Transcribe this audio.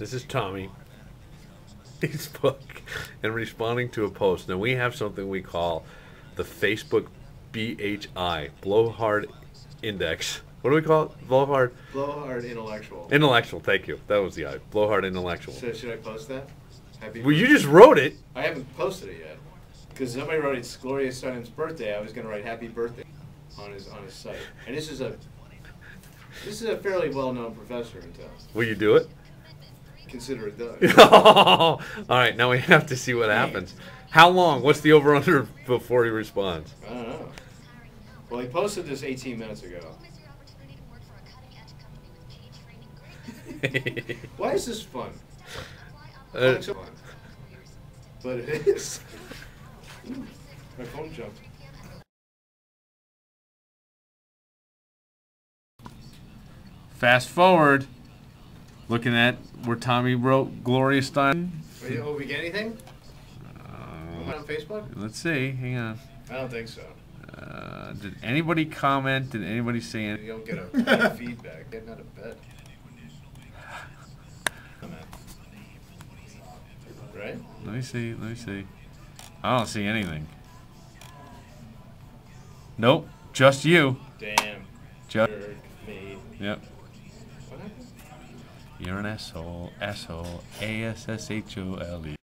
This is Tommy. Facebook and responding to a post. Now we have something we call the Facebook BHI Blowhard Index. What do we call it? Blowhard Blowhard intellectual. Intellectual. Thank you. That was the I. Blowhard Intellectual. So should I post that? Happy Well, you just wrote it. I haven't posted it yet. Because somebody wrote it's Gloria Steinem's birthday. I was going to write happy birthday on his on his site. And this is a this is a fairly well known professor in town. Will you do it? Consider it done. All right. Now we have to see what happens. How long? What's the over under before he responds? I don't know. Well, he posted this 18 minutes ago. Why is this fun? Uh, It's fun. But it is. Ooh, my phone jumped. Fast forward. Looking at where Tommy wrote Gloria Stein. Wait, Oh, we get anything? Uh, on Facebook? let's see. Hang on. I don't think so. Uh, did anybody comment? Did anybody say anything? You don't get a, a feedback. Getting out of bed. Right? Let me see. Let me see. I don't see anything. Nope. Just you. Damn. Just. Me. Yep. You're an asshole. Asshole. A S S H O L E.